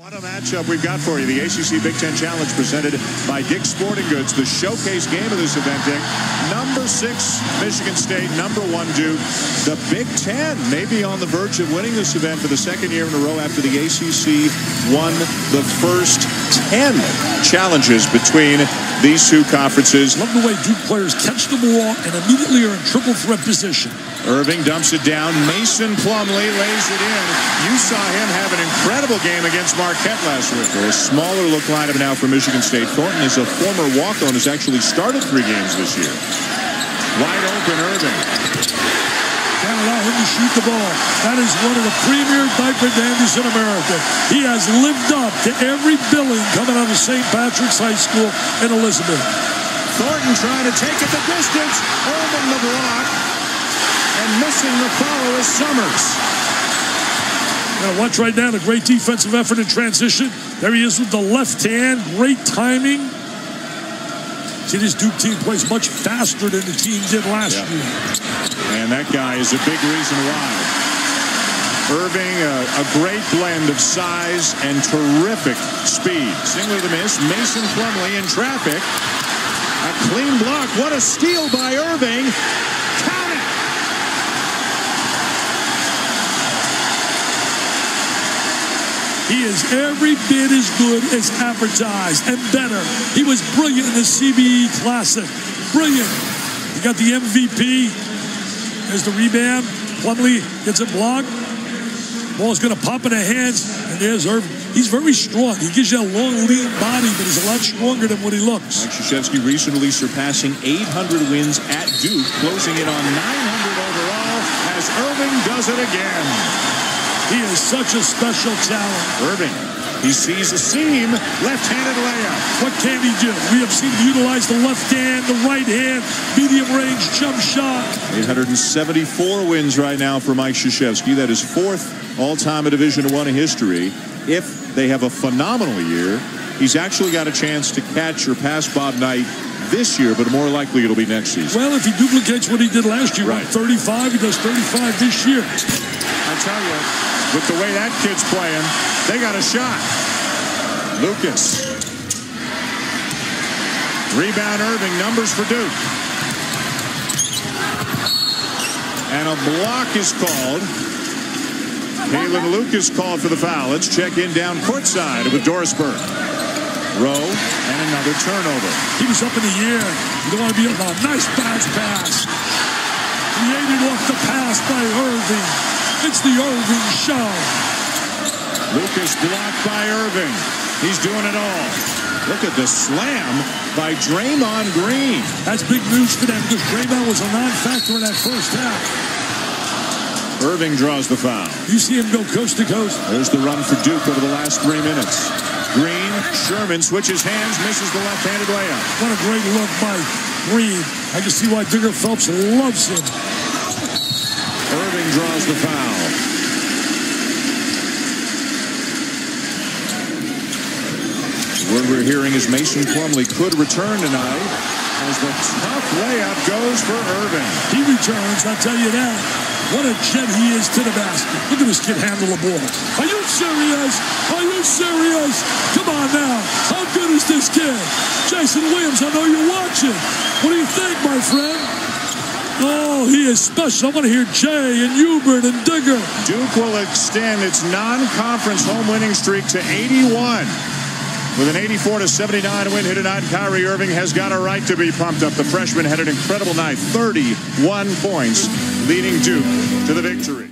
What a matchup we've got for you. The ACC Big Ten Challenge presented by Dick's Sporting Goods. The showcase game of this event, Dick. Number six, Michigan State. Number one, Duke. The Big Ten may be on the verge of winning this event for the second year in a row after the ACC won the first 10 challenges between these two conferences. Love the way Duke players catch the ball and immediately are in triple threat position. Irving dumps it down. Mason Plumlee lays it in. You saw him have an incredible game against Marquette last week. A smaller look lineup now for Michigan State. Thornton is a former walk-on has actually started three games this year. Wide open Irving. Can't allow him to shoot the ball. That is one of the premier diaper dandies in America. He has lived up to every billing coming out of St. Patrick's High School in Elizabeth. Thornton trying to take it the distance. Irving the block. And missing the follow is Summers. Now watch right now the great defensive effort in transition. There he is with the left hand. Great timing. See, this Duke team plays much faster than the team did last Yeah. year. And that guy is a big reason why. Irving, a, a great blend of size and terrific speed. Single the miss. Mason Plumlee in traffic. A clean block. What a steal by Irving. Count it. He is every bit as good as advertised and better. He was brilliant in the CBE Classic. Brilliant. He got the MVP. There's the rebound. Plumlee gets it blocked. Ball's going to pop in the hands. And there's Irving. He's very strong. He gives you a long, lean body, but he's a lot stronger than what he looks. Mike Krzyzewski recently surpassing 800 wins at Duke, closing in on 900 overall as Irving does it again. He is such a special talent. Irving, he sees a seam, left-handed layup. What can he do? We have seen him utilize the left hand, the right hand, medium range jump shot. 874 wins right now for Mike Krzyzewski. That is fourth all-time in Division One history. If they have a phenomenal year, he's actually got a chance to catch or pass Bob Knight this year, but more likely it'll be next season. Well, if he duplicates what he did last year, Right. 35, he does 35 this year. I tell you, with the way that kid's playing, they got a shot. Lucas. Rebound Irving, numbers for Duke. And a block is called. Kalin Lucas called for the foul. Let's check in down courtside with Doris Burke. Roe and another turnover. He was up in the air. You want to be a nice bounce pass. Created off the pass by Irving. It's the Irving show. Lucas blocked by Irving. He's doing it all. Look at the slam by Draymond Green. That's big news for them because Draymond was a non-factor in that first half. Irving draws the foul. You see him go coast to coast. There's the run for Duke over the last three minutes. Green, Sherman switches hands, misses the left-handed layup. What a great look by Green. I can see why Digger Phelps loves him. Irving draws the foul. Word we're hearing is Mason Plumlee could return tonight as the tough layup goes for Irving. He returns, I'll tell you that. What a jet he is to the basket. Look at this kid handle the ball. Are you serious? Are you serious? Come on now. How good is this kid? Jason Williams, I know you're watching. What do you think, my friend? Oh, he is special. I want to hear Jay and Hubert and Digger. Duke will extend its non-conference home winning streak to 81. With an 84 to 79 win here tonight, Kyrie Irving has got a right to be pumped up. The freshman had an incredible night, 31 points, leading Duke to the victory.